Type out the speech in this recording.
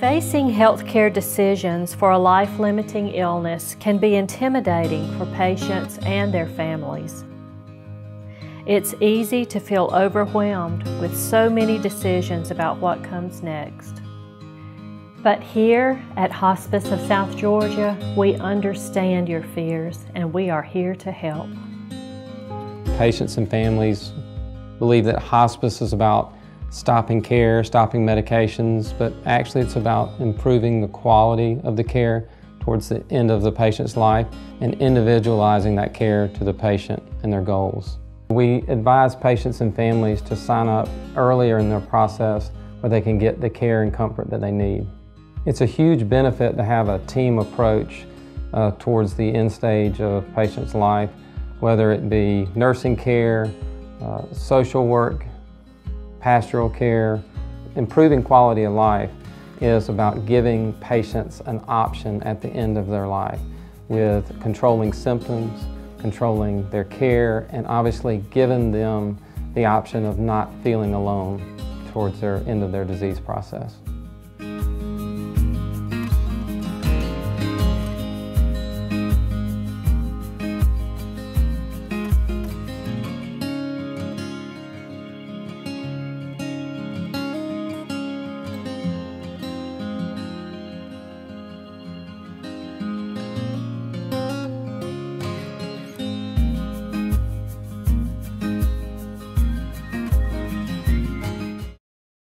Facing healthcare decisions for a life-limiting illness can be intimidating for patients and their families. It's easy to feel overwhelmed with so many decisions about what comes next. But here at Hospice of South Georgia, we understand your fears and we are here to help. Patients and families believe that hospice is about stopping care, stopping medications, but actually it's about improving the quality of the care towards the end of the patient's life and individualizing that care to the patient and their goals. We advise patients and families to sign up earlier in their process where they can get the care and comfort that they need. It's a huge benefit to have a team approach uh, towards the end stage of a patient's life, whether it be nursing care, uh, social work, pastoral care, improving quality of life is about giving patients an option at the end of their life with controlling symptoms, controlling their care, and obviously giving them the option of not feeling alone towards their end of their disease process.